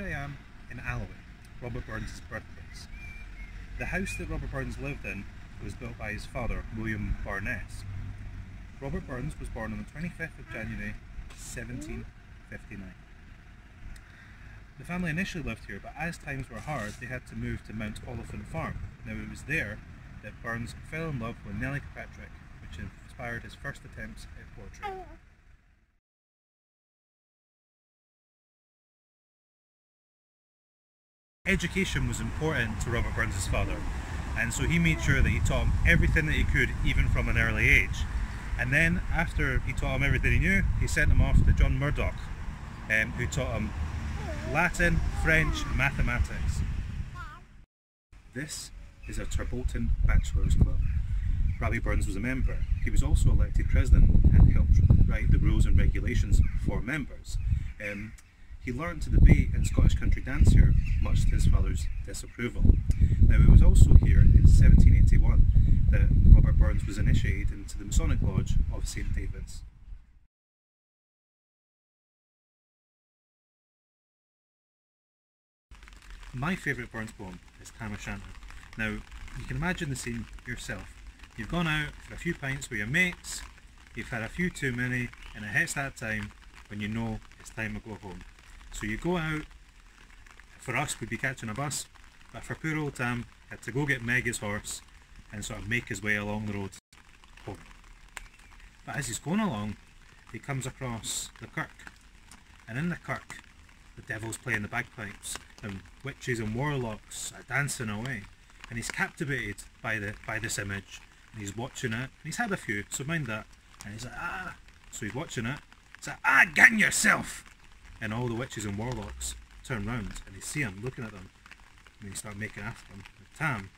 I am in Alloway, Robert Burns' birthplace. The house that Robert Burns lived in was built by his father, William Burnes. Robert Burns was born on the 25th of January 1759. The family initially lived here, but as times were hard, they had to move to Mount Oliphant Farm. Now it was there that Burns fell in love with Nellie Kirkpatrick, which inspired his first attempts at poetry. Education was important to Robert Burns' father, and so he made sure that he taught him everything that he could, even from an early age. And then, after he taught him everything he knew, he sent him off to John Murdoch, um, who taught him Latin, French, mathematics. This is a Tarbolton Bachelors Club. Robbie Burns was a member. He was also elected president and helped write the rules and regulations for members. Um, he learned to debate in Scottish country dance here, much to his father's disapproval. Now it was also here in 1781 that Robert Burns was initiated into the Masonic Lodge of St David's. My favourite Burns poem is Tam O'Shanter. Now, you can imagine the scene yourself. You've gone out for a few pints with your mates, you've had a few too many, and it hits that time when you know it's time to go home. So you go out, for us we'd be catching a bus, but for poor old Tam, had to go get Meg his horse and sort of make his way along the road home. But as he's going along, he comes across the kirk, and in the kirk, the devil's playing the bagpipes, and witches and warlocks are dancing away, and he's captivated by the by this image, and he's watching it, and he's had a few, so mind that, and he's like, ah, so he's watching it, he's like, ah, gang yourself! And all the witches and warlocks turn round, and they see him looking at them, and they start making after him. Tam,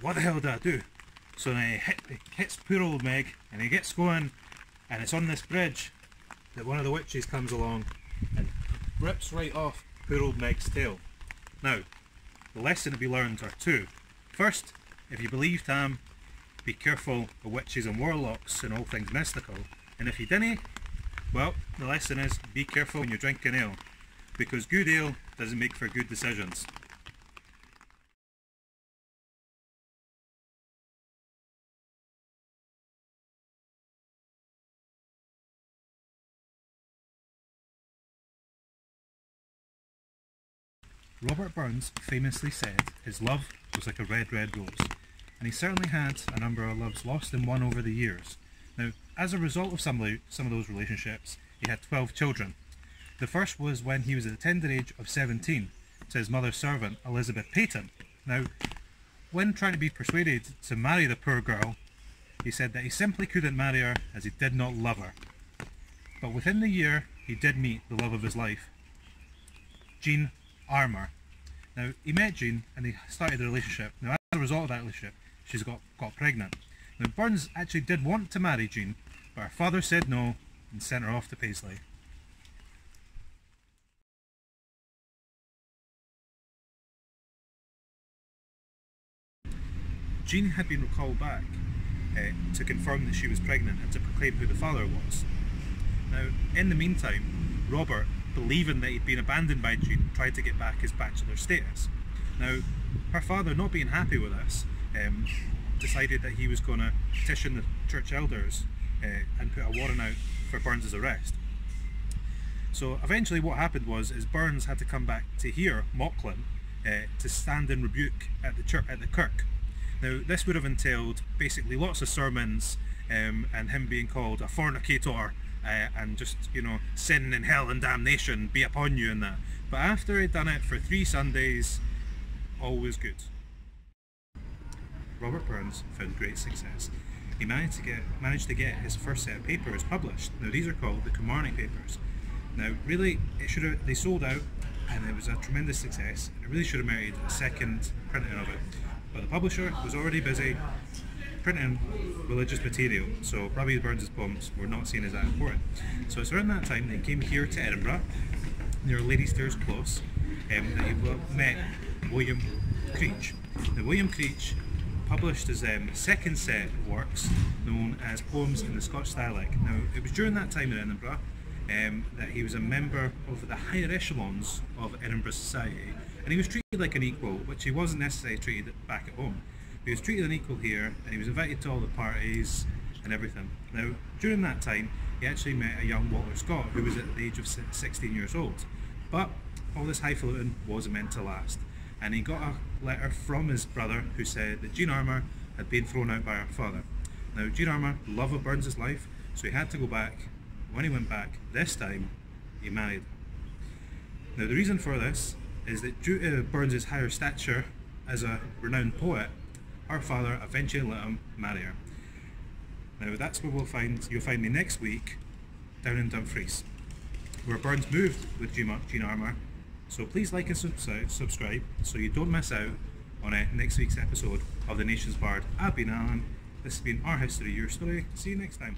what the hell did I do? So then he, hit, he hits poor old Meg, and he gets going, and it's on this bridge that one of the witches comes along and rips right off poor old Meg's tail. Now, the lesson to be learned are two. First, if you believe Tam, be careful of witches and warlocks and all things mystical. And if you didn't, well, the lesson is be careful when you're drinking ale, because good ale doesn't make for good decisions. Robert Burns famously said his love was like a red, red rose, and he certainly had a number of loves lost and won over the years. Now, as a result of some, some of those relationships, he had 12 children. The first was when he was at the tender age of 17 to his mother's servant, Elizabeth Paton. Now, when trying to be persuaded to marry the poor girl, he said that he simply couldn't marry her as he did not love her. But within the year, he did meet the love of his life, Jean Armour. Now, he met Jean and they started a relationship. Now, as a result of that relationship, she's got, got pregnant. Now, Burns actually did want to marry Jean, but her father said no and sent her off to Paisley. Jean had been recalled back uh, to confirm that she was pregnant and to proclaim who the father was. Now, in the meantime, Robert believing that he'd been abandoned by Jean, tried to get back his bachelor status. Now, her father, not being happy with this, um, decided that he was going to petition the church elders uh, and put a warrant out for Burns's arrest. So eventually what happened was is Burns had to come back to here, Mauchline, uh, to stand in rebuke at the church at the kirk. Now this would have entailed basically lots of sermons um, and him being called a fornicator uh, and just, you know, sin and hell and damnation be upon you and that. But after he'd done it for three Sundays, all was good. Robert Burns found great success. He managed to get managed to get his first set of papers published. Now these are called the Kilmarnock papers. Now really it should have they sold out and it was a tremendous success. It really should have made a second printing of it. But the publisher was already busy printing religious material, so Robbie Burns' poems were not seen as that important. So it's around that time that he came here to Edinburgh, near Lady Stairs Close, um, that he met William Creech. Now William Creech published his um, second set of works known as Poems in the Scotch Dialect. Now it was during that time in Edinburgh um, that he was a member of the higher echelons of Edinburgh society, and he was treated like an equal, which he wasn't necessarily treated back at home. He was treated an equal here, and he was invited to all the parties and everything. Now, during that time, he actually met a young Walter Scott who was at the age of 16 years old. But all this highfalutin wasn't meant to last, and he got a letter from his brother who said that Jean Armour had been thrown out by her father. Now, Jean Armour, love of Burns' life, so he had to go back. When he went back, this time, he married. Now, the reason for this is that due to Burns' higher stature as a renowned poet, her father eventually let him marry her. Now that's where we'll find you'll find me next week down in Dumfries, where Burns moved with Jean Armour. So please like and subscribe so you don't miss out on uh, next week's episode of The Nation's Bard. I've been Alan. This has been our history, your story. See you next time.